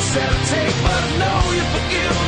self-tape, but no, you forgive.